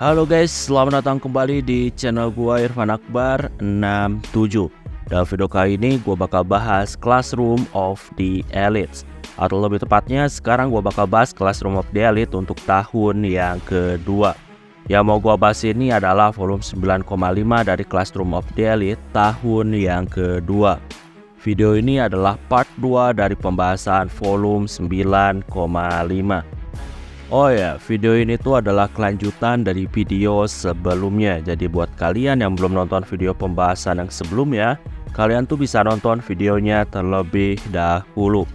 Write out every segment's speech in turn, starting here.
Halo guys, selamat datang kembali di channel gua Irfan Akbar 67 Dalam video kali ini gua bakal bahas Classroom of the Elites. Atau lebih tepatnya sekarang gua bakal bahas Classroom of the Elite untuk tahun yang kedua. Yang mau gua bahas ini adalah volume 9,5 dari Classroom of the Elite tahun yang kedua. Video ini adalah part 2 dari pembahasan volume 9,5 Oh ya, video ini tuh adalah kelanjutan dari video sebelumnya. Jadi buat kalian yang belum nonton video pembahasan yang sebelumnya, kalian tuh bisa nonton videonya terlebih dahulu.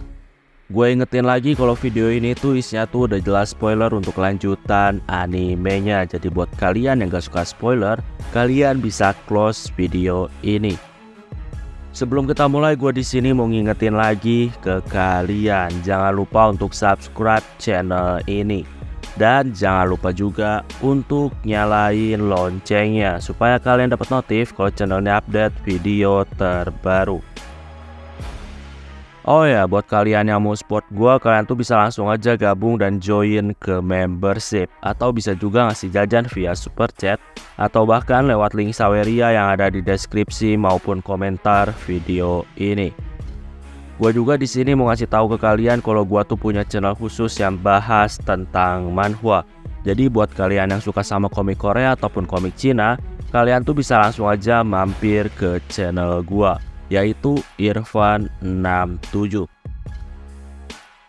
Gue ingetin lagi kalau video ini tuh isinya tuh udah jelas spoiler untuk kelanjutan animenya. Jadi buat kalian yang gak suka spoiler, kalian bisa close video ini. Sebelum kita mulai, gue di sini mau ngingetin lagi ke kalian, jangan lupa untuk subscribe channel ini. Dan jangan lupa juga untuk nyalain loncengnya supaya kalian dapat notif kalau channelnya update video terbaru. Oh ya, buat kalian yang mau support gue, kalian tuh bisa langsung aja gabung dan join ke membership. Atau bisa juga ngasih jajan via super chat Atau bahkan lewat link Saweria yang ada di deskripsi maupun komentar video ini. Gue juga di sini mau ngasih tahu ke kalian kalau gue tuh punya channel khusus yang bahas tentang manhwa. Jadi buat kalian yang suka sama komik Korea ataupun komik Cina Kalian tuh bisa langsung aja mampir ke channel gue yaitu Irfan 67.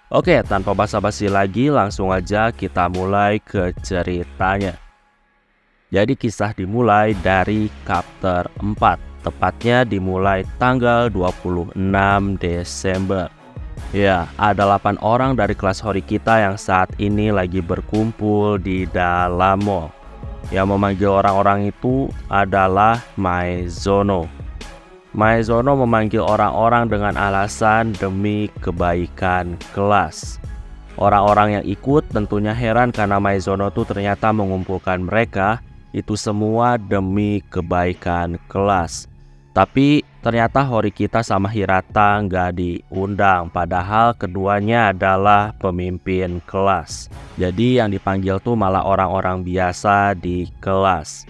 Oke, tanpa basa-basi lagi langsung aja kita mulai ke ceritanya. Jadi kisah dimulai dari chapter 4, tepatnya dimulai tanggal 26 Desember. Ya, ada 8 orang dari kelas hori kita yang saat ini lagi berkumpul di dalam mall. Yang memanggil orang-orang itu adalah Maizono. Maezono memanggil orang-orang dengan alasan demi kebaikan kelas. Orang-orang yang ikut tentunya heran karena Maezono tuh ternyata mengumpulkan mereka itu semua demi kebaikan kelas. Tapi ternyata Hori kita sama Hirata nggak diundang padahal keduanya adalah pemimpin kelas. Jadi yang dipanggil tuh malah orang-orang biasa di kelas.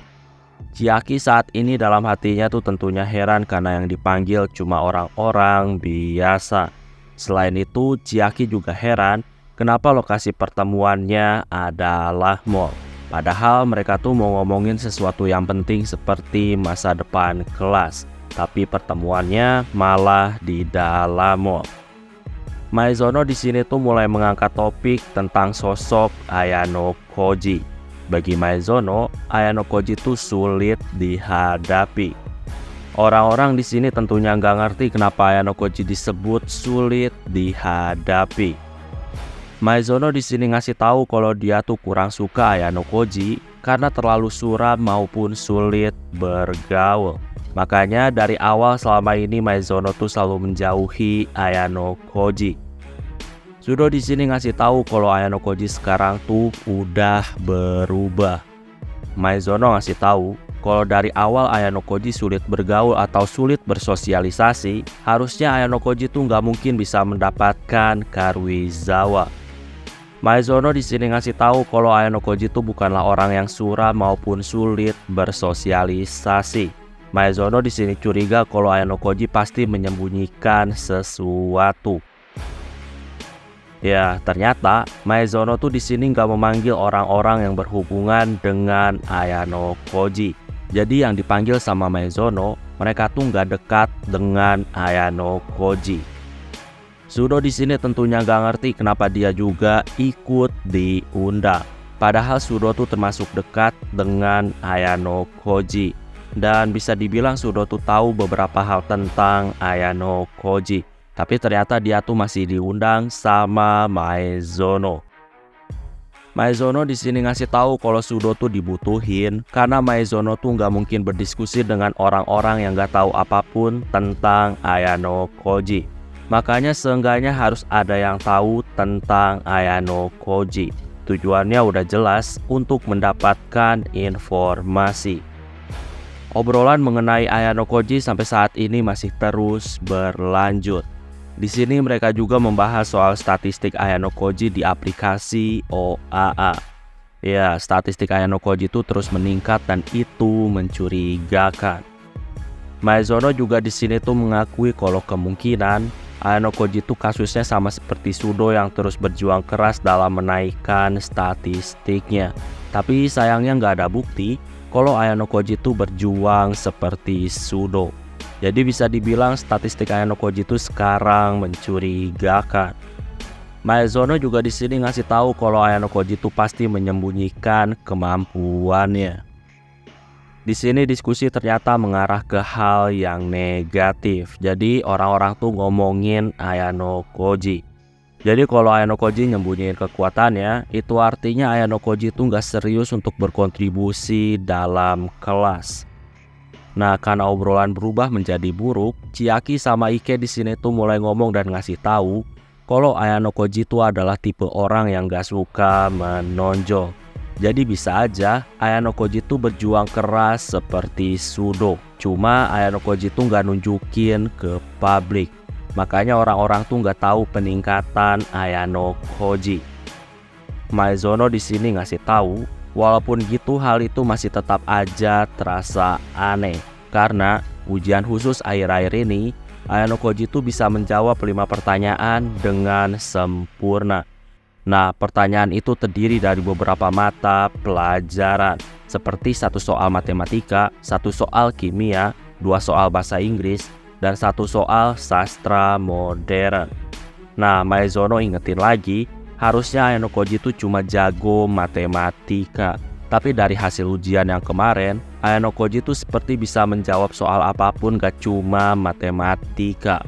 Chiaki saat ini dalam hatinya tuh tentunya heran karena yang dipanggil cuma orang-orang biasa. Selain itu, Chiaki juga heran kenapa lokasi pertemuannya adalah mall. Padahal mereka tuh mau ngomongin sesuatu yang penting seperti masa depan kelas. Tapi pertemuannya malah di dalam mall. Maizono di sini tuh mulai mengangkat topik tentang sosok Ayano Koji. Bagi Maezono, Ayano Koji itu sulit dihadapi. Orang-orang di sini tentunya nggak ngerti kenapa Ayano Koji disebut sulit dihadapi. Maezono di sini ngasih tahu kalau dia tuh kurang suka Ayano Koji karena terlalu suram maupun sulit bergaul. Makanya dari awal selama ini Maezono tuh selalu menjauhi Ayano Koji. Sudo di sini ngasih tahu kalau Ayano Koji sekarang tuh udah berubah. Maizono ngasih tahu kalau dari awal Ayano Koji sulit bergaul atau sulit bersosialisasi, harusnya Ayano Koji tuh nggak mungkin bisa mendapatkan Karuizawa. Maizono di sini ngasih tahu kalau Ayano Koji itu bukanlah orang yang suram maupun sulit bersosialisasi. Maizono di sini curiga kalau Ayano Koji pasti menyembunyikan sesuatu. Ya, ternyata Maezono tuh di sini nggak memanggil orang-orang yang berhubungan dengan Ayano Koji. Jadi yang dipanggil sama Maezono, mereka tuh nggak dekat dengan Ayano Koji. Sudo di sini tentunya nggak ngerti kenapa dia juga ikut diundang. Padahal Sudo tuh termasuk dekat dengan Ayano Koji. Dan bisa dibilang Sudo tuh tahu beberapa hal tentang Ayano Koji. Tapi ternyata dia tuh masih diundang sama Maezono. Maezono di sini ngasih tahu kalau Sudo tuh dibutuhin karena Maezono tuh nggak mungkin berdiskusi dengan orang-orang yang nggak tahu apa pun tentang Ayano Koji. Makanya seenggaknya harus ada yang tahu tentang Ayano Koji. Tujuannya udah jelas untuk mendapatkan informasi. Obrolan mengenai Ayano Koji sampai saat ini masih terus berlanjut. Di sini mereka juga membahas soal statistik Ayano Koji di aplikasi OAA. Ya, statistik Ayano Koji itu terus meningkat dan itu mencurigakan. Maezono juga di sini tuh mengakui kalau kemungkinan Ayano Koji itu kasusnya sama seperti Sudo yang terus berjuang keras dalam menaikkan statistiknya. Tapi sayangnya nggak ada bukti kalau Ayano Koji itu berjuang seperti Sudo. Jadi bisa dibilang statistik Ayano Koji itu sekarang mencurigakan. Maezono juga di sini ngasih tahu kalau Ayano Koji itu pasti menyembunyikan kemampuannya. Di sini diskusi ternyata mengarah ke hal yang negatif. Jadi orang-orang tuh ngomongin Ayano Koji. Jadi kalau Ayano Koji nyembunyiin kekuatannya, itu artinya Ayano Koji itu nggak serius untuk berkontribusi dalam kelas. Nah, karena obrolan berubah menjadi buruk, Chiaki sama Ike di sini tuh mulai ngomong dan ngasih tahu kalau Ayano Koji itu adalah tipe orang yang gak suka menonjol. Jadi bisa aja Ayano Koji itu berjuang keras seperti Sudo. Cuma Ayano Koji itu gak nunjukin ke publik. Makanya orang-orang tuh gak tahu peningkatan Ayano Koji. Maezono di sini ngasih tahu, walaupun gitu hal itu masih tetap aja terasa aneh. Karena ujian khusus akhir-akhir ini Ayano Koji itu bisa menjawab lima pertanyaan dengan sempurna. Nah, pertanyaan itu terdiri dari beberapa mata pelajaran, seperti satu soal matematika, satu soal kimia, dua soal bahasa Inggris, dan satu soal sastra modern. Nah, Maezono ingetin lagi, harusnya Ayano Koji itu cuma jago matematika. Tapi dari hasil ujian yang kemarin, Ayano Koji itu seperti bisa menjawab soal apa pun gak cuma matematika.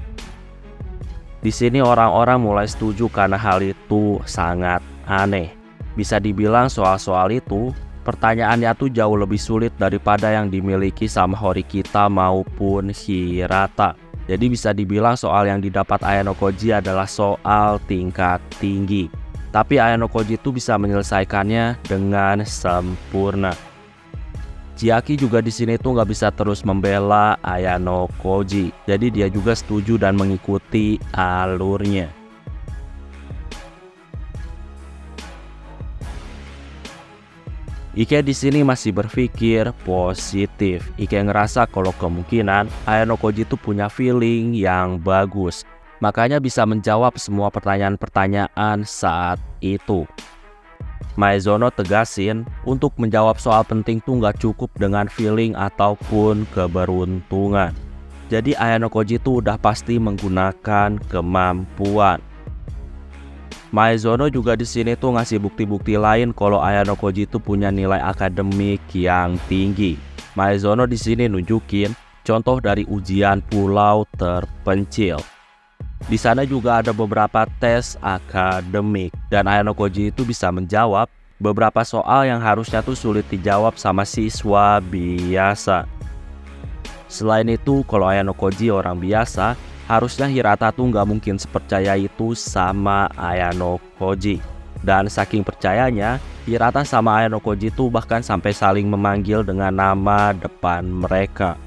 Di sini orang-orang mulai setuju karena hal itu sangat aneh. Bisa dibilang soal-soal itu pertanyaannya tuh jauh lebih sulit daripada yang dimiliki sama Horikita maupun Hirata. Jadi bisa dibilang soal yang didapat Ayano Koji adalah soal tingkat tinggi tapi Ayano Koji itu bisa menyelesaikannya dengan sempurna. Chiaki juga di sini tuh nggak bisa terus membela Ayano Koji, jadi dia juga setuju dan mengikuti alurnya. Ike di sini masih berpikir positif. Ike ngerasa kalau kemungkinan Ayano Koji itu punya feeling yang bagus makanya bisa menjawab semua pertanyaan-pertanyaan saat itu. Maezono tegasin, untuk menjawab soal penting tuh nggak cukup dengan feeling ataupun keberuntungan. Jadi Ayano Koji itu udah pasti menggunakan kemampuan. Maezono juga di sini tuh ngasih bukti-bukti lain kalau Ayano Koji itu punya nilai akademik yang tinggi. Maezono di sini nunjukin contoh dari ujian pulau terpencil. Di sana juga ada beberapa tes akademik dan Ayano Koji itu bisa menjawab beberapa soal yang harusnya tuh sulit dijawab sama siswa biasa. Selain itu, kalau Ayano Koji orang biasa, harusnya Hirata tuh nggak mungkin sepercaya itu sama Ayano Koji. Dan saking percayanya, Hirata sama Ayano Koji itu bahkan sampai saling memanggil dengan nama depan mereka.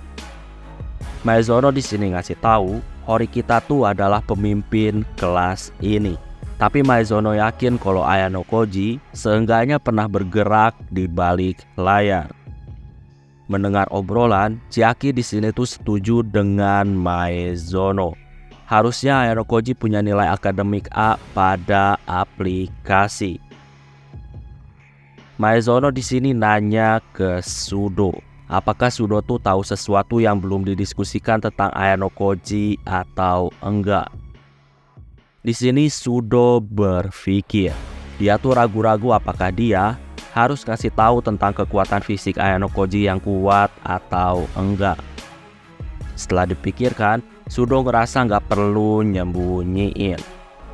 Maezono di sini ngasih tahu Horikita tuh adalah pemimpin kelas ini. Tapi Maezono yakin kalau Ayano Koji seenggaknya pernah bergerak di balik layar. Mendengar obrolan, Chiaki di sini tuh setuju dengan Maezono. Harusnya Ayano Koji punya nilai akademik A pada aplikasi. Maezono di sini nanya ke Sudo Apakah Sudotu tahu sesuatu yang belum didiskusikan tentang Ayano Koji atau enggak? Di sini Sudo berpikir, dia tuh ragu-ragu apakah dia harus kasih tahu tentang kekuatan fisik Ayano Koji yang kuat atau enggak. Setelah dipikirkan, Sudo ngerasa nggak perlu nyembunyiin.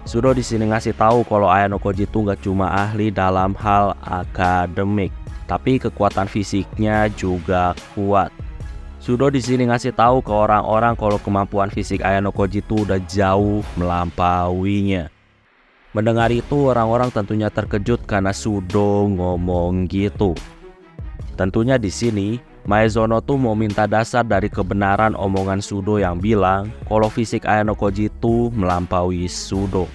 Sudo di sini ngasih tahu kalau Ayano Koji itu nggak cuma ahli dalam hal akademik, tapi kekuatan fisiknya juga kuat. Sudo di sini ngasih tahu ke orang-orang kalau kemampuan fisik Ayano Koji itu udah jauh melampauinya. Mendengar itu orang-orang tentunya terkejut karena Sudo ngomong gitu. Tentunya di sini Maezono tuh mau minta dasar dari kebenaran omongan Sudo yang bilang kalau fisik Ayano Koji itu melampaui Sudo.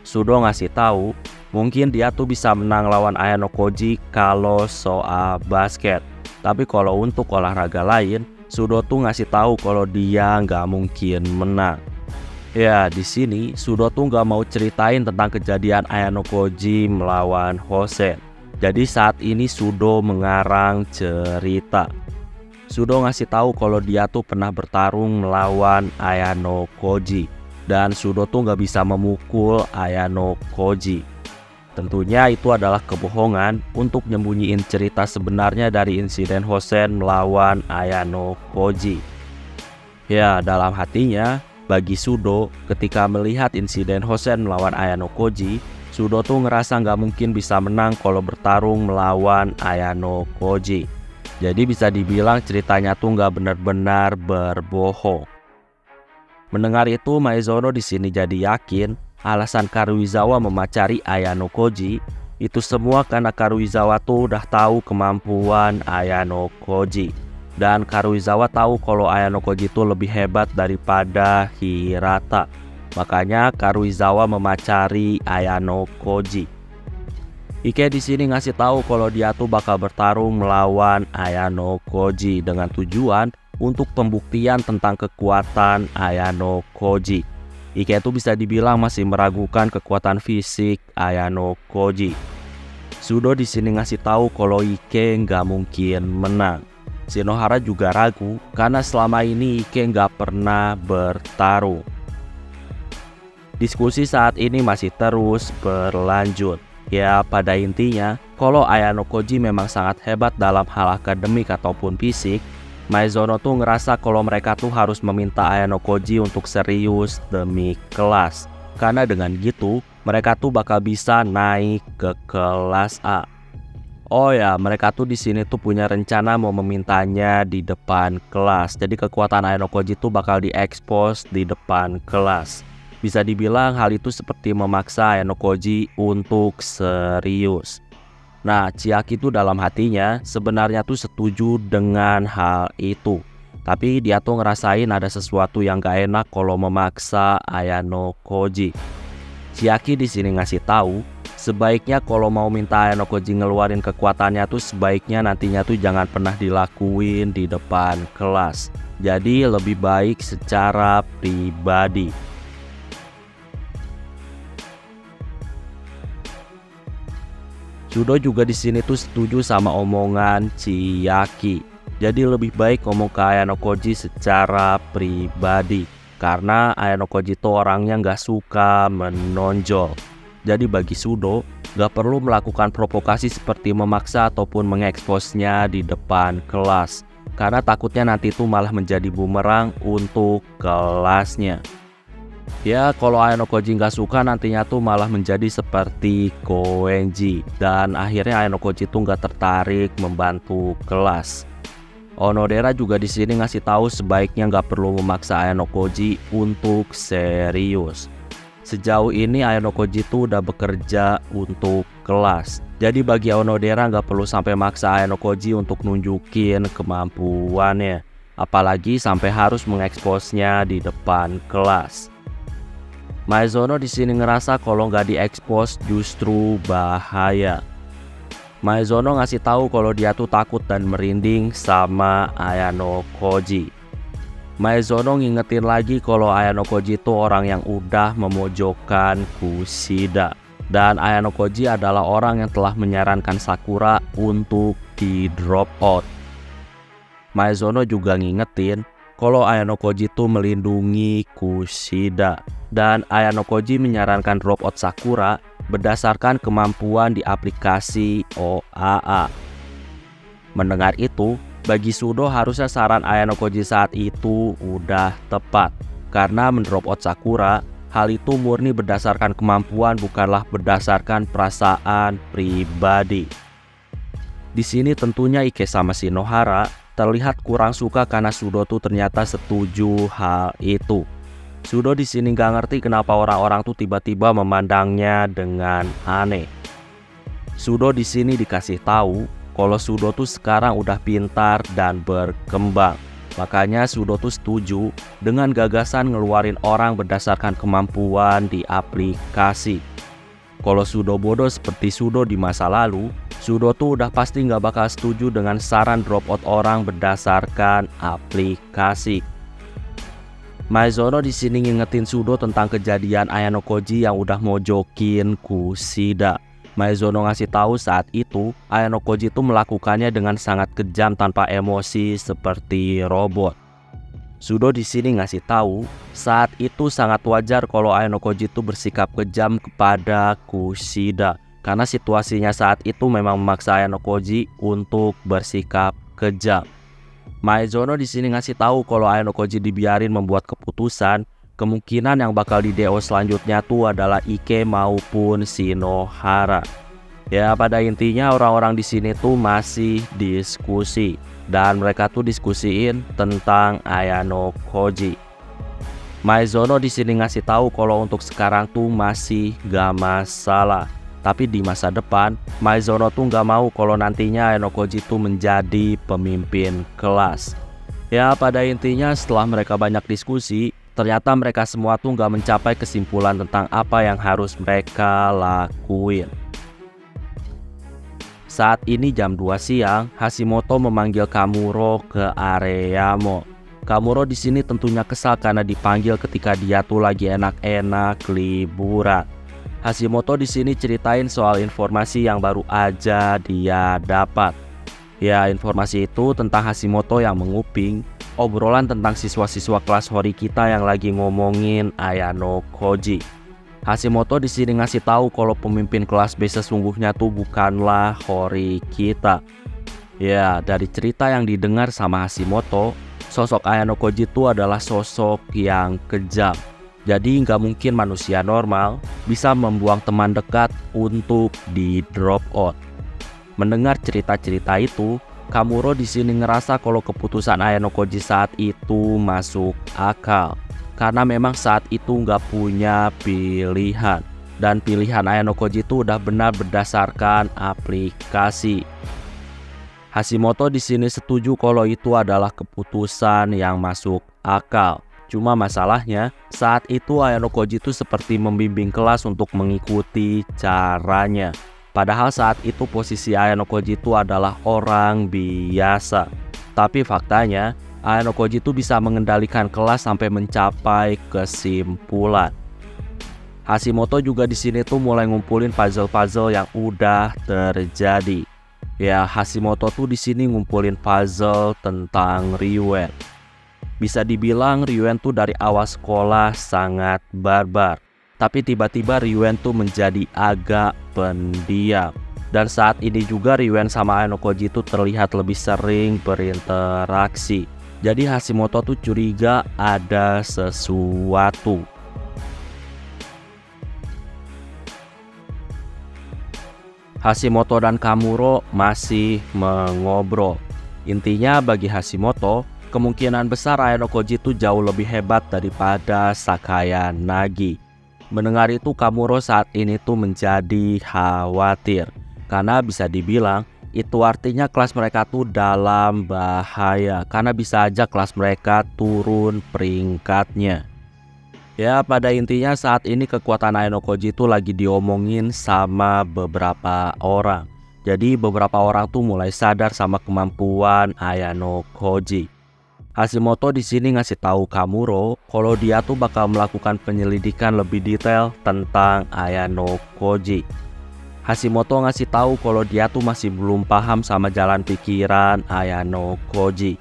Sudo ngasih tahu Mungkin dia tuh bisa menang lawan Ayano Koji kalau soal basket. Tapi kalau untuk olahraga lain, Sudo tuh ngasih tahu kalau dia nggak mungkin menang. Ya, di sini Sudo tuh nggak mau ceritain tentang kejadian Ayano Koji melawan Hosen. Jadi saat ini Sudo mengarang cerita. Sudo ngasih tahu kalau dia tuh pernah bertarung melawan Ayano Koji dan Sudo tuh nggak bisa memukul Ayano Koji. Tentunya itu adalah kebohongan untuk nyembunyiin cerita sebenarnya dari insiden Hosen melawan Ayano Koji. Ya, dalam hatinya, bagi Sudo, ketika melihat insiden Hosen melawan Ayano Koji, Sudo tuh ngerasa nggak mungkin bisa menang kalau bertarung melawan Ayano Koji. Jadi bisa dibilang ceritanya tuh nggak benar-benar berbohong. Mendengar itu, Maizono di sini jadi yakin alasan Karuizawa memacari Ayano Koji itu semua karena Karuizawa tuh udah tahu kemampuan Ayano Koji dan Karuizawa tahu kalau Ayano Koji itu lebih hebat daripada Hirata. Makanya Karuizawa memacari Ayano Koji. Ike di sini ngasih tahu kalau dia tuh bakal bertarung melawan Ayano Koji dengan tujuan untuk pembuktian tentang kekuatan Ayano Koji. Ike itu bisa dibilang masih meragukan kekuatan fisik Ayano Koji. Sudo di sini ngasih tahu kalau Ike nggak mungkin menang. Shinohara juga ragu karena selama ini Ike nggak pernah bertarung. Diskusi saat ini masih terus berlanjut. Ya pada intinya, kalau Ayano Koji memang sangat hebat dalam hal akademik ataupun fisik, Maizono tuh ngerasa kalau mereka tuh harus meminta Ayano Koji untuk serius demi kelas. Karena dengan gitu, mereka tuh bakal bisa naik ke kelas A. Oh ya, mereka tuh di sini tuh punya rencana mau memintanya di depan kelas. Jadi kekuatan Ayano Koji tuh bakal diekspos di depan kelas. Bisa dibilang hal itu seperti memaksa Ayano Koji untuk serius. Nah, Chiaki itu dalam hatinya sebenarnya tuh setuju dengan hal itu. Tapi dia tuh ngerasain ada sesuatu yang gak enak kalau memaksa Ayano Koji. Chiaki di sini ngasih tahu, sebaiknya kalau mau minta Ayano Koji ngeluarin kekuatannya tuh sebaiknya nantinya tuh jangan pernah dilakuin di depan kelas. Jadi lebih baik secara pribadi. Judo juga di sini tuh setuju sama omongan Chiyaki. Jadi lebih baik ngomong ke Ayano Koji secara pribadi karena Ayano Koji itu orangnya nggak suka menonjol. Jadi bagi Sudo, nggak perlu melakukan provokasi seperti memaksa ataupun mengeksposnya di depan kelas. Karena takutnya nanti itu malah menjadi bumerang untuk kelasnya. Ya kalau Ayano Koji nggak suka nantinya tuh malah menjadi seperti Koenji dan akhirnya Ayano Koji tuh nggak tertarik membantu kelas. Onodera juga di sini ngasih tahu sebaiknya nggak perlu memaksa Ayano Koji untuk serius. Sejauh ini Ayano Koji tuh udah bekerja untuk kelas. Jadi bagi Onodera nggak perlu sampai maksa Ayano Koji untuk nunjukin kemampuannya. Apalagi sampai harus mengeksposnya di depan kelas. Maizono di sini ngerasa kalau nggak diekspos justru bahaya. Maizono ngasih tahu kalau dia tuh takut dan merinding sama Ayano Koji. Maizono ngingetin lagi kalau Ayano Koji itu orang yang udah memojokkan Kushida. Dan Ayano Koji adalah orang yang telah menyarankan Sakura untuk di drop out. Maizono juga ngingetin kalau Ayano Koji itu melindungi Kushida dan Ayano Koji menyarankan drop out Sakura berdasarkan kemampuan di aplikasi OAA. Mendengar itu, bagi Sudo harusnya saran Ayano Koji saat itu udah tepat karena mendrop out Sakura hal itu murni berdasarkan kemampuan bukanlah berdasarkan perasaan pribadi. Di sini tentunya Ike sama Shinohara terlihat kurang suka karena Sudo tuh ternyata setuju hal itu. Sudo di sini nggak ngerti kenapa orang-orang tuh tiba-tiba memandangnya dengan aneh. Sudo di sini dikasih tahu kalau Sudo tuh sekarang udah pintar dan berkembang. Makanya Sudo tuh setuju dengan gagasan ngeluarin orang berdasarkan kemampuan di aplikasi. Kalau Sudo bodoh seperti Sudo di masa lalu, Sudo tuh udah pasti nggak bakal setuju dengan saran drop out orang berdasarkan aplikasi. Maizono di sini ngingetin Sudo tentang kejadian Ayano Koji yang udah mojokin Kushida. Maizono ngasih tahu saat itu Ayano Koji itu melakukannya dengan sangat kejam tanpa emosi seperti robot. Sudo di sini ngasih tahu, saat itu sangat wajar kalau Ayano Koji itu bersikap kejam kepada Kushida karena situasinya saat itu memang memaksa Ayano Koji untuk bersikap kejam. Maezono di sini ngasih tahu kalau Ayano Koji dibiarin membuat keputusan, kemungkinan yang bakal di DO selanjutnya tuh adalah Ike maupun Shinohara. Ya pada intinya orang-orang di sini tuh masih diskusi dan mereka tuh diskusiin tentang Ayano Koji. Maizono di sini ngasih tahu kalau untuk sekarang tuh masih gak masalah. Tapi di masa depan, Maizono tuh gak mau kalau nantinya Ayano Koji tuh menjadi pemimpin kelas. Ya pada intinya setelah mereka banyak diskusi, ternyata mereka semua tuh gak mencapai kesimpulan tentang apa yang harus mereka lakuin. Saat ini jam 2 siang, Hashimoto memanggil Kamuro ke Areamo. Kamuro di sini tentunya kesal karena dipanggil ketika dia tuh lagi enak-enak liburan. Hashimoto di sini ceritain soal informasi yang baru aja dia dapat. Ya, informasi itu tentang Hashimoto yang menguping obrolan tentang siswa-siswa kelas Hori kita yang lagi ngomongin Ayano Koji. Hashimoto di sini ngasih tahu kalau pemimpin kelas B sesungguhnya tuh bukanlah Hori kita. Ya, dari cerita yang didengar sama Hashimoto, sosok Ayano Koji itu adalah sosok yang kejam. Jadi nggak mungkin manusia normal bisa membuang teman dekat untuk di drop out. Mendengar cerita-cerita itu, Kamuro di sini ngerasa kalau keputusan Ayano Koji saat itu masuk akal karena memang saat itu nggak punya pilihan dan pilihan Ayano Koji itu udah benar berdasarkan aplikasi. Hashimoto di sini setuju kalau itu adalah keputusan yang masuk akal. Cuma masalahnya saat itu Ayano Koji itu seperti membimbing kelas untuk mengikuti caranya. Padahal saat itu posisi Ayano Koji itu adalah orang biasa. Tapi faktanya Ayano Koji itu bisa mengendalikan kelas sampai mencapai kesimpulan. Hashimoto juga di sini tuh mulai ngumpulin puzzle-puzzle yang udah terjadi. Ya, Hashimoto tuh di sini ngumpulin puzzle tentang Ryuen. Bisa dibilang Ryuen tuh dari awal sekolah sangat barbar. Tapi tiba-tiba Ryuen tuh menjadi agak pendiam. Dan saat ini juga Ryuen sama Ayano Koji itu terlihat lebih sering berinteraksi. Jadi Hashimoto tuh curiga ada sesuatu. Hashimoto dan Kamuro masih mengobrol. Intinya bagi Hashimoto, kemungkinan besar Ayano Koji itu jauh lebih hebat daripada Sakaya Nagi. Mendengar itu Kamuro saat ini tuh menjadi khawatir karena bisa dibilang itu artinya kelas mereka tuh dalam bahaya karena bisa aja kelas mereka turun peringkatnya. Ya pada intinya saat ini kekuatan Ayano Koji itu lagi diomongin sama beberapa orang. Jadi beberapa orang tuh mulai sadar sama kemampuan Ayano Koji. Hashimoto di sini ngasih tahu Kamuro kalau dia tuh bakal melakukan penyelidikan lebih detail tentang Ayano Koji. Hashimoto ngasih tahu kalau dia tuh masih belum paham sama jalan pikiran Ayano Koji.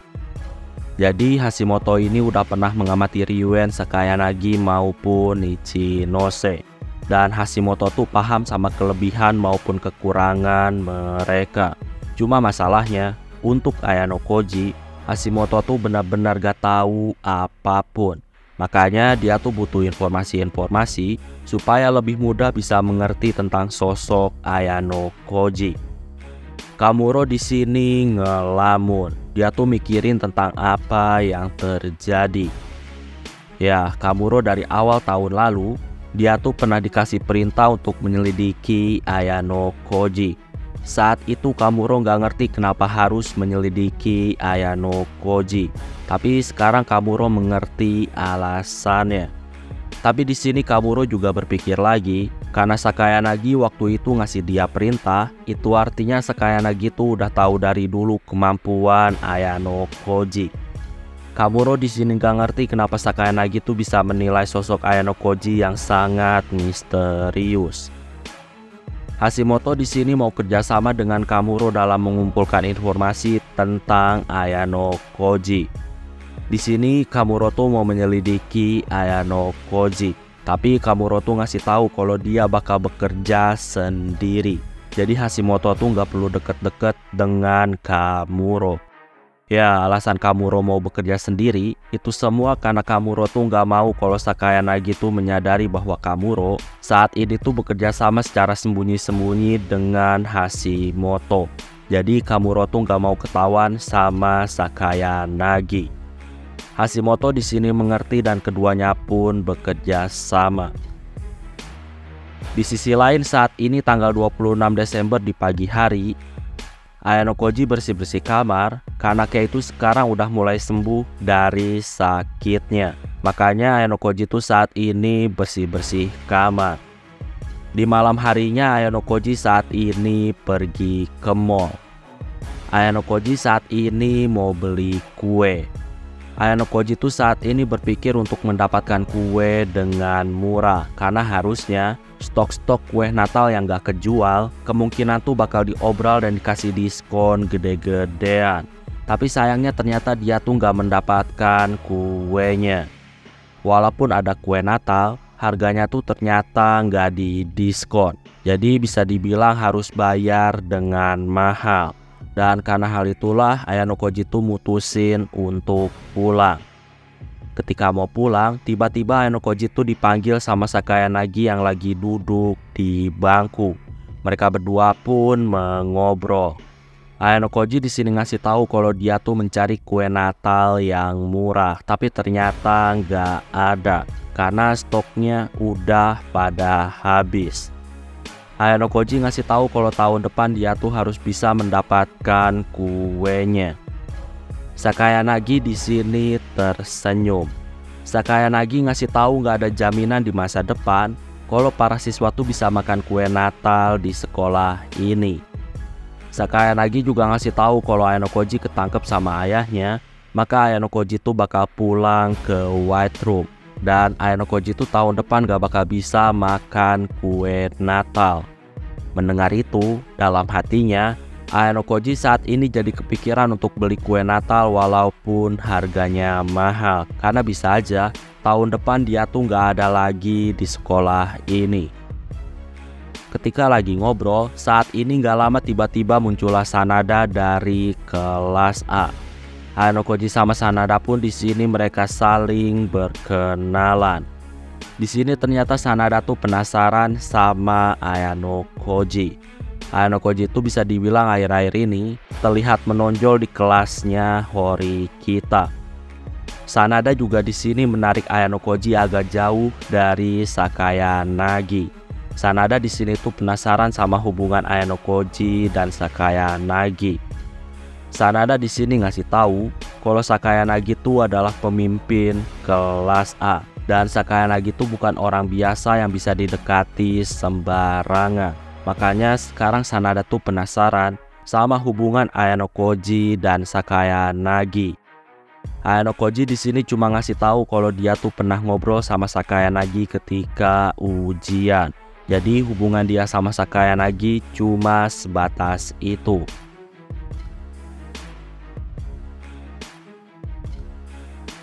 Jadi Hashimoto ini udah pernah mengamati Ryuen Sakayanagi maupun Ichinose. Dan Hashimoto tuh paham sama kelebihan maupun kekurangan mereka. Cuma masalahnya, untuk Ayano Koji, Hashimoto tuh benar-benar gak tahu apa pun. Makanya dia tuh butuh informasi-informasi supaya lebih mudah bisa mengerti tentang sosok Ayano Koji. Kamuro di sini ngelamun. Dia tuh mikirin tentang apa yang terjadi. Ya, Kamuro dari awal tahun lalu, dia tuh pernah dikasih perintah untuk menyelidiki Ayano Koji. Saat itu Kamuro nggak ngerti kenapa harus menyelidiki Ayano Koji. Tapi sekarang Kamuro mengerti alasannya. Tapi di sini Kamuro juga berpikir lagi, Karena Sakayanagi waktu itu ngasih dia perintah, itu artinya Sakayanagi tuh udah tahu dari dulu kemampuan Ayano Koji. Kamuro di sini gak ngerti kenapa Sakayanagi tuh bisa menilai sosok Ayano Koji yang sangat misterius. Hashimoto di sini mau kerjasama dengan Kamuro dalam mengumpulkan informasi tentang Ayano Koji. Di sini Kamuro tuh mau menyelidiki Ayano Koji tapi Kamuro tuh ngasih tahu kalau dia bakal bekerja sendiri. Jadi Hashimoto tuh nggak perlu deket-deket dengan Kamuro. Ya, alasan Kamuro mau bekerja sendiri itu semua karena Kamuro tuh nggak mau kalau Sakayanagi tuh menyadari bahwa Kamuro saat ini tuh bekerja sama secara sembunyi-sembunyi dengan Hashimoto. Jadi Kamuro tuh nggak mau ketahuan sama Sakayanagi. Hashimoto di sini mengerti dan keduanya pun bekerja sama. Di sisi lain saat ini tanggal 26 Desember di pagi hari, Ayano Koji bersih-bersih kamar karena kayak itu sekarang udah mulai sembuh dari sakitnya. Makanya Ayano Koji itu saat ini bersih-bersih kamar. Di malam harinya Ayano Koji saat ini pergi ke mall. Ayano Koji saat ini mau beli kue. Ayano Koji tuh saat ini berpikir untuk mendapatkan kue dengan murah karena harusnya stok-stok kue Natal yang gak kejual kemungkinan tuh bakal diobral dan dikasih diskon gede-gedean. Tapi sayangnya ternyata dia tuh gak mendapatkan kuenya. Walaupun ada kue Natal, harganya tuh ternyata nggak di diskon. Jadi bisa dibilang harus bayar dengan mahal. Dan karena hal itulah Ayano Koji itu mutusin untuk pulang. Ketika mau pulang, tiba-tiba Koji itu dipanggil sama Sakaya Nagi yang lagi duduk di bangku. Mereka berdua pun mengobrol. Ayano Koji di sini ngasih tahu kalau dia tuh mencari kue Natal yang murah, tapi ternyata nggak ada karena stoknya udah pada habis. Ayano Koji ngasih tahu kalau tahun depan dia tuh harus bisa mendapatkan kuenya. Sakaya Nagi di sini tersenyum. Sakaya Nagi ngasih tahu nggak ada jaminan di masa depan kalau para siswa tuh bisa makan kue Natal di sekolah ini. Sakaya Nagi juga ngasih tahu kalau Ayano Koji ketangkep sama ayahnya, maka Ayano Koji tuh bakal pulang ke White Room dan Ayano Koji itu tahun depan gak bakal bisa makan kue Natal. Mendengar itu, dalam hatinya, Ayano Koji saat ini jadi kepikiran untuk beli kue Natal walaupun harganya mahal Karena bisa aja tahun depan dia tuh gak ada lagi di sekolah ini Ketika lagi ngobrol, saat ini gak lama tiba-tiba muncullah Sanada dari kelas A Ayano Koji sama Sanada pun di sini mereka saling berkenalan. Di sini ternyata Sanada tuh penasaran sama Ayano Koji. Ayano Koji itu bisa dibilang akhir-akhir ini terlihat menonjol di kelasnya Hori kita. Sanada juga di sini menarik Ayano Koji agak jauh dari Sakaya Nagi. Sanada di sini tuh penasaran sama hubungan Ayano Koji dan Sakaya Nagi. Sanada di sini ngasih tahu kalau Sakayanagi itu adalah pemimpin kelas A dan Sakayanagi itu bukan orang biasa yang bisa didekati sembarangan. Makanya sekarang Sanada tuh penasaran sama hubungan Ayano Koji dan Sakayanagi. Ayano Koji di sini cuma ngasih tahu kalau dia tuh pernah ngobrol sama Sakayanagi ketika ujian. Jadi hubungan dia sama Sakayanagi cuma sebatas itu.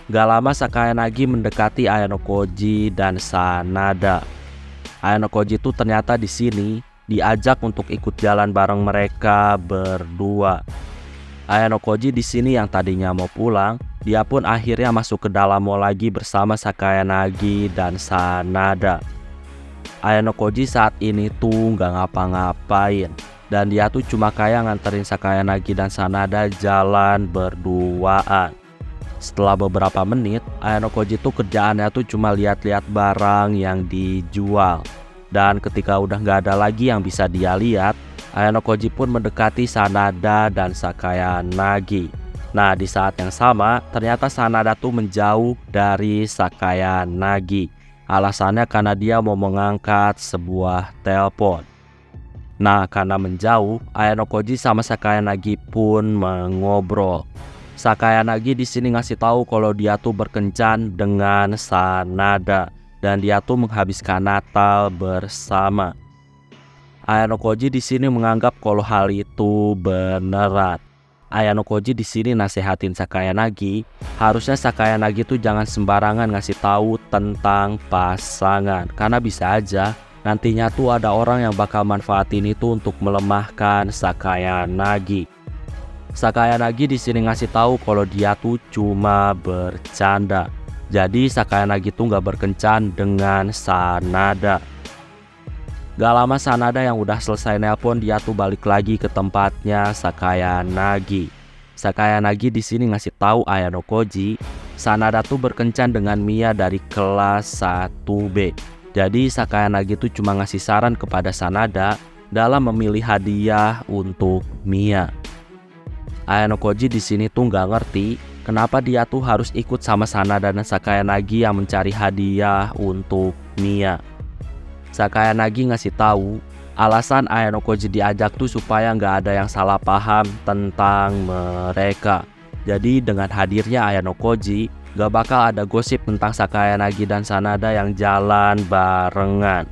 Gak lama Sakayanagi mendekati Ayano Koji dan Sanada. Ayano Koji itu ternyata di sini diajak untuk ikut jalan bareng mereka berdua. Ayano Koji di sini yang tadinya mau pulang, dia pun akhirnya masuk ke dalam mall lagi bersama Sakayanagi dan Sanada. Ayano Koji saat ini tuh nggak ngapa-ngapain dan dia tuh cuma kayak nganterin Sakayanagi dan Sanada jalan berduaan. Setelah beberapa menit, Ayano Koji tuh kerjaannya tuh cuma lihat-lihat barang yang dijual. Dan ketika udah nggak ada lagi yang bisa dia lihat, Ayano Koji pun mendekati Sanada dan Sakaya Nagi. Nah, di saat yang sama, ternyata Sanada tuh menjauh dari Sakaya Nagi. Alasannya karena dia mau mengangkat sebuah telepon. Nah, karena menjauh, Ayano Koji sama Sakayanagi pun mengobrol. Sakayanagi di sini ngasih tahu kalau dia tuh berkencan dengan Sanada dan dia tuh menghabiskan Natal bersama. Ayano Koji di sini menganggap kalau hal itu beneran. Ayano Koji di sini nasehatin Sakayanagi, harusnya Sakayanagi tuh jangan sembarangan ngasih tahu tentang pasangan karena bisa aja Nantinya tuh ada orang yang bakal manfaatin itu untuk melemahkan Sakaya Nagi. Sakaya Nagi di sini ngasih tahu kalau dia tuh cuma bercanda. Jadi Sakaya Nagi tuh nggak berkencan dengan Sanada. Gak lama Sanada yang udah selesai nelpon dia tuh balik lagi ke tempatnya Sakaya Nagi. Sakaya Nagi di sini ngasih tahu Ayano Koji, Sanada tuh berkencan dengan Mia dari kelas 1B. Jadi Sakayanagi itu cuma ngasih saran kepada Sanada dalam memilih hadiah untuk Mia. Ayano Koji di sini tuh nggak ngerti kenapa dia tuh harus ikut sama Sanada dan Sakayanagi yang mencari hadiah untuk Mia. Sakayanagi ngasih tahu alasan Ayano Koji diajak tuh supaya nggak ada yang salah paham tentang mereka. Jadi dengan hadirnya Ayano Koji, gak bakal ada gosip tentang Sakaya Nagi dan Sanada yang jalan barengan.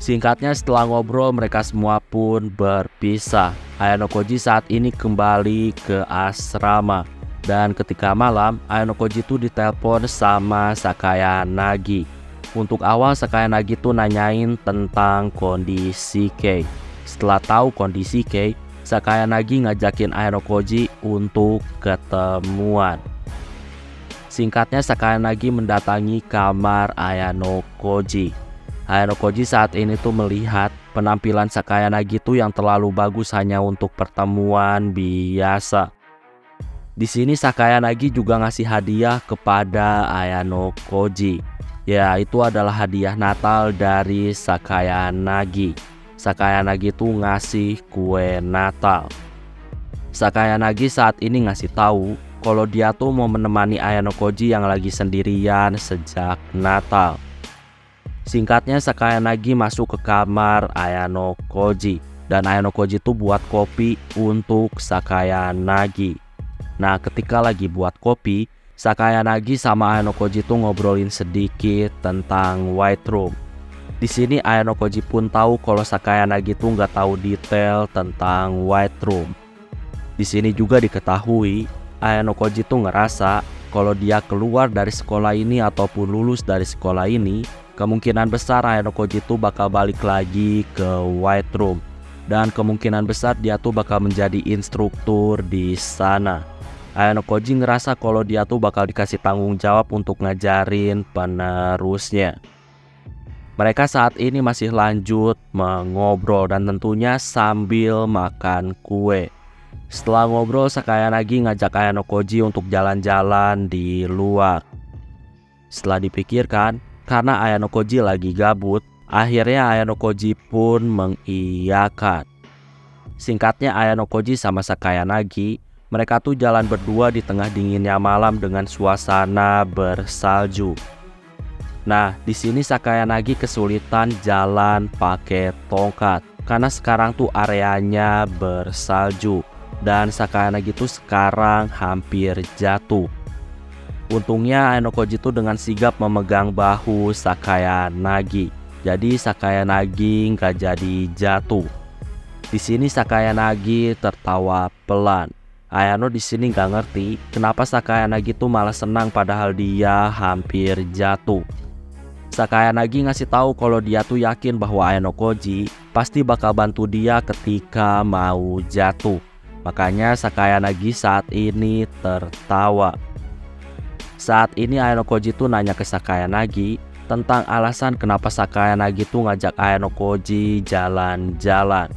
Singkatnya setelah ngobrol mereka semua pun berpisah. Ayano Koji saat ini kembali ke asrama. Dan ketika malam, Ayano Koji itu ditelepon sama Sakaya Nagi. Untuk awal Sakaya Nagi tuh nanyain tentang kondisi Kei. Setelah tahu kondisi Kei, Sakaya Nagi ngajakin Ayano Koji untuk ketemuan. Singkatnya Sakayanagi mendatangi kamar Ayano Koji. Ayano Koji saat ini tuh melihat penampilan Sakayanagi tuh yang terlalu bagus hanya untuk pertemuan biasa. Di sini Sakayanagi juga ngasih hadiah kepada Ayano Koji. Ya, itu adalah hadiah Natal dari Sakayanagi. Sakayanagi tuh ngasih kue Natal. Sakayanagi saat ini ngasih tahu kalau dia tuh mau menemani Ayano Koji yang lagi sendirian sejak Natal. Singkatnya Sakayanagi masuk ke kamar Ayano Koji dan Ayano Koji tuh buat kopi untuk Sakayanagi. Nah ketika lagi buat kopi, Sakayanagi sama Ayano Koji tuh ngobrolin sedikit tentang White Room. Di sini Ayano Koji pun tahu kalau Sakayanagi tuh nggak tahu detail tentang White Room. Di sini juga diketahui Ayano Koji tuh ngerasa kalau dia keluar dari sekolah ini ataupun lulus dari sekolah ini, kemungkinan besar Ayano Koji tuh bakal balik lagi ke White Room. Dan kemungkinan besar dia tuh bakal menjadi instruktur di sana. Ayano Koji ngerasa kalau dia tuh bakal dikasih tanggung jawab untuk ngajarin penerusnya. Mereka saat ini masih lanjut mengobrol dan tentunya sambil makan kue. Setelah ngobrol, Sakayanagi ngajak Ayano Koji untuk jalan-jalan di luar. Setelah dipikirkan, karena Ayano Koji lagi gabut, akhirnya Ayano Koji pun mengiyakan. Singkatnya Ayano Koji sama Sakayanagi, mereka tuh jalan berdua di tengah dinginnya malam dengan suasana bersalju. Nah, di sini Sakayanagi kesulitan jalan pakai tongkat karena sekarang tuh areanya bersalju dan Sakayanagi itu sekarang hampir jatuh. Untungnya Enokoji itu dengan sigap memegang bahu Sakayanagi. Jadi Sakayanagi nggak jadi jatuh. Di sini Sakayanagi tertawa pelan. Ayano di sini nggak ngerti kenapa Sakayanagi itu malah senang padahal dia hampir jatuh. Sakayanagi ngasih tahu kalau dia tuh yakin bahwa Ayano Koji pasti bakal bantu dia ketika mau jatuh. Makanya Sakayanagi saat ini tertawa. Saat ini Ayano Koji tuh nanya ke Sakayanagi tentang alasan kenapa Sakayanagi tuh ngajak Ayano Koji jalan-jalan.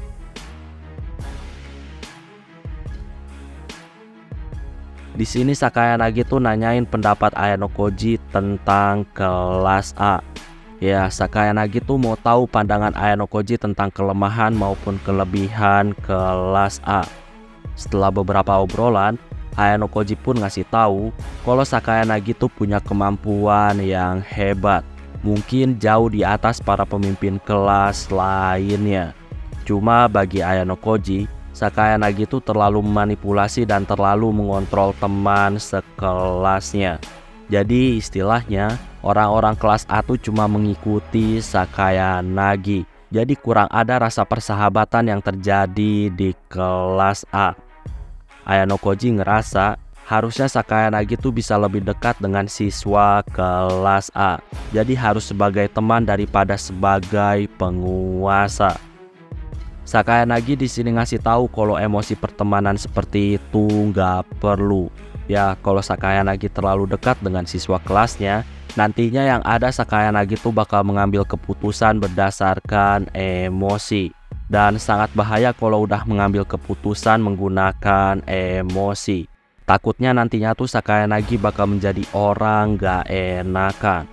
Di sini Sakayanagi tuh nanyain pendapat Ayano Koji tentang kelas A. Ya, Sakayanagi tuh mau tahu pandangan Ayano Koji tentang kelemahan maupun kelebihan kelas A. Setelah beberapa obrolan, Ayano Koji pun ngasih tahu kalau Sakayanagi tuh punya kemampuan yang hebat, mungkin jauh di atas para pemimpin kelas lainnya. Cuma bagi Ayano Koji, Sakayanagi itu terlalu memanipulasi dan terlalu mengontrol teman sekelasnya. Jadi istilahnya orang-orang kelas A tuh cuma mengikuti Sakayanagi. Jadi kurang ada rasa persahabatan yang terjadi di kelas A. Ayano Koji ngerasa harusnya Sakayanagi tuh bisa lebih dekat dengan siswa kelas A. Jadi harus sebagai teman daripada sebagai penguasa. Sakayanagi di sini ngasih tahu kalau emosi pertemanan seperti itu nggak perlu. Ya, kalau Sakayanagi terlalu dekat dengan siswa kelasnya, nantinya yang ada Sakayanagi tuh bakal mengambil keputusan berdasarkan emosi. Dan sangat bahaya kalau udah mengambil keputusan menggunakan emosi. Takutnya nantinya tuh Sakayanagi bakal menjadi orang gak enakan.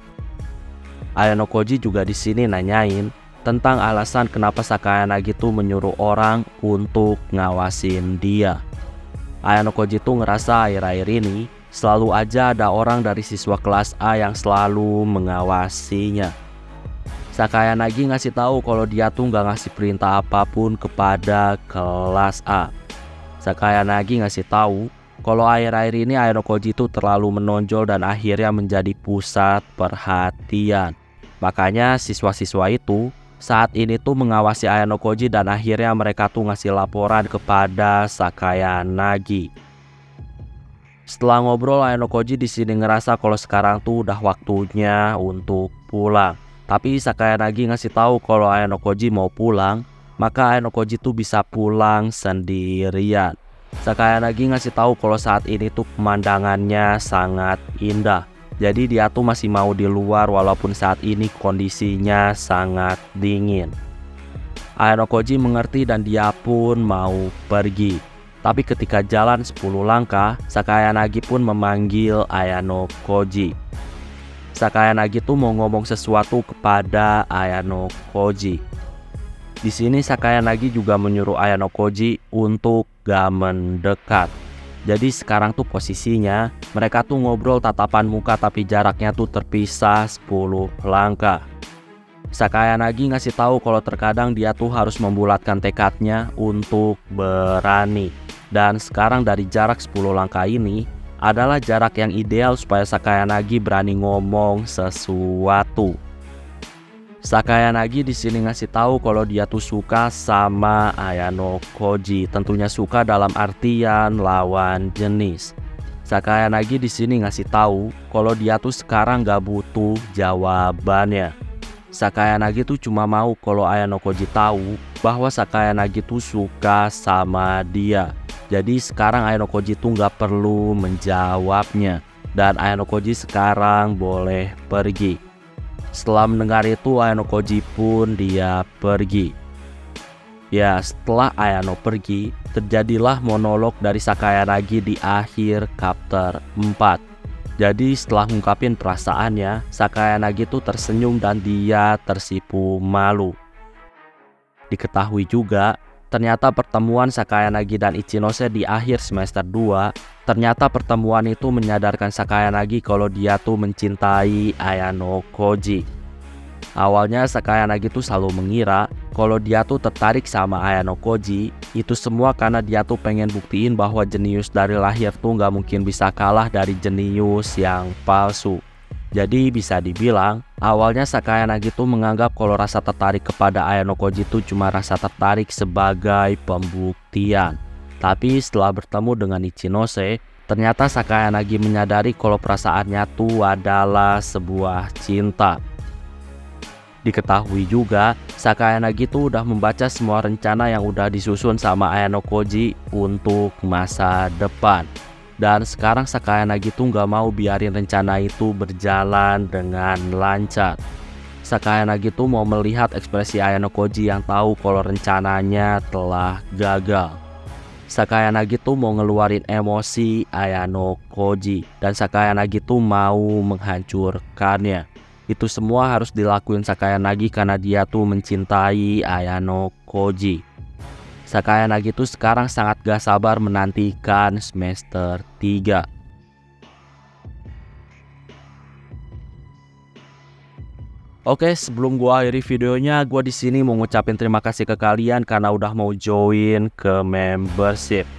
Ayano Koji juga di sini nanyain tentang alasan kenapa Sakayanagi tuh menyuruh orang untuk ngawasin dia. Ayano Koji tuh ngerasa akhir-akhir ini selalu aja ada orang dari siswa kelas A yang selalu mengawasinya. Sakayanagi ngasih tahu kalau dia tuh nggak ngasih perintah apa pun kepada kelas A. Sakayanagi ngasih tahu kalau akhir-akhir ini Ayano Koji tuh terlalu menonjol dan akhirnya menjadi pusat perhatian. Makanya siswa-siswa itu saat ini tuh mengawasi Ayano Koji dan akhirnya mereka tuh ngasih laporan kepada Sakaya Nagi. Setelah ngobrol Ayano Koji di sini ngerasa kalau sekarang tuh udah waktunya untuk pulang. Tapi Sakaya Nagi ngasih tahu kalau Ayano Koji mau pulang, maka Ayano Koji tuh bisa pulang sendirian. Sakaya Nagi ngasih tahu kalau saat ini tuh pemandangannya sangat indah. Jadi dia tuh masih mau di luar walaupun saat ini kondisinya sangat dingin. Ayano Koji mengerti dan dia pun mau pergi. Tapi ketika jalan 10 langkah, Sakayanagi pun memanggil Ayano Koji. Sakayanagi tuh mau ngomong sesuatu kepada Ayano Koji. Di sini Sakayanagi juga menyuruh Ayano Koji untuk gak mendekat. Jadi sekarang tuh posisinya mereka tuh ngobrol tatapan muka tapi jaraknya tuh terpisah 10 langkah. Sakaya Nagi ngasih tahu kalau terkadang dia tuh harus membulatkan tekadnya untuk berani. Dan sekarang dari jarak 10 langkah ini adalah jarak yang ideal supaya Sakaya Nagi berani ngomong sesuatu. Sakayanagi di sini ngasih tahu kalau dia tuh suka sama Ayano Koji. Tentunya suka dalam artian lawan jenis. Sakayanagi di sini ngasih tahu kalau dia tuh sekarang gak butuh jawabannya. Sakayanagi tuh cuma mau kalau Ayano Koji tahu bahwa Sakayanagi tuh suka sama dia. Jadi sekarang Ayano Koji tuh gak perlu menjawabnya. Dan Ayano Koji sekarang boleh pergi. Setelah mendengar itu Ayano Koji pun dia pergi. Ya setelah Ayano pergi terjadilah monolog dari Sakayanagi di akhir chapter 4. Jadi setelah ngungkapin perasaannya Sakayanagi itu tersenyum dan dia tersipu malu. Diketahui juga Ternyata pertemuan Sakayanagi dan Ichinose di akhir semester 2 Ternyata pertemuan itu menyadarkan Sakayanagi kalau dia tuh mencintai Ayano Koji. Awalnya Sakayanagi tuh selalu mengira kalau dia tuh tertarik sama Ayano Koji. Itu semua karena dia tuh pengen buktiin bahwa jenius dari lahir tuh nggak mungkin bisa kalah dari jenius yang palsu. Jadi bisa dibilang, awalnya Sakayanagi tuh menganggap kalau rasa tertarik kepada Ayano Koji itu cuma rasa tertarik sebagai pembuktian. Tapi setelah bertemu dengan Ichinose, ternyata Sakayanagi menyadari kalau perasaannya tuh adalah sebuah cinta. Diketahui juga, Sakayanagi tuh udah membaca semua rencana yang udah disusun sama Ayano Koji untuk masa depan. Dan sekarang Sakayanagi tuh nggak mau biarin rencana itu berjalan dengan lancar. Sakayanagi tuh mau melihat ekspresi Ayano Koji yang tahu kalau rencananya telah gagal. Sakayanagi tuh mau ngeluarin emosi Ayano Koji dan Sakayanagi tuh mau menghancurkannya. Itu semua harus dilakuin Sakayanagi karena dia tuh mencintai Ayano Koji. Sekaya Nagito sekarang sangat gak sabar menantikan semester 3. Oke, sebelum gua akhiri videonya, gua di sini mau ngucapin terima kasih ke kalian karena udah mau join ke membership.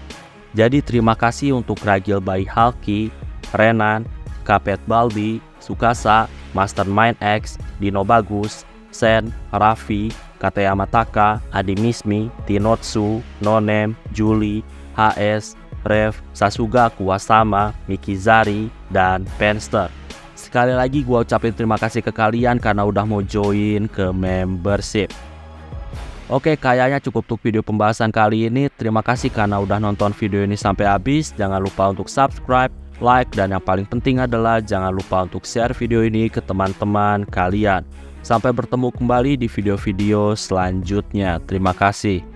Jadi terima kasih untuk Ragil Bayi Halki, Renan, Kapet Baldi, Sukasa, Mastermind X, Dino Bagus, Sen, Raffi, Katayama Taka, Adi Mismi, Tinotsu, Nonem, Juli, HS, Rev, Sasuga Kuwasama, Mikizari, dan Penster. Sekali lagi gue ucapin terima kasih ke kalian karena udah mau join ke membership. Oke, kayaknya cukup untuk video pembahasan kali ini. Terima kasih karena udah nonton video ini sampai habis. Jangan lupa untuk subscribe, like, dan yang paling penting adalah jangan lupa untuk share video ini ke teman-teman kalian. Sampai bertemu kembali di video-video selanjutnya. Terima kasih.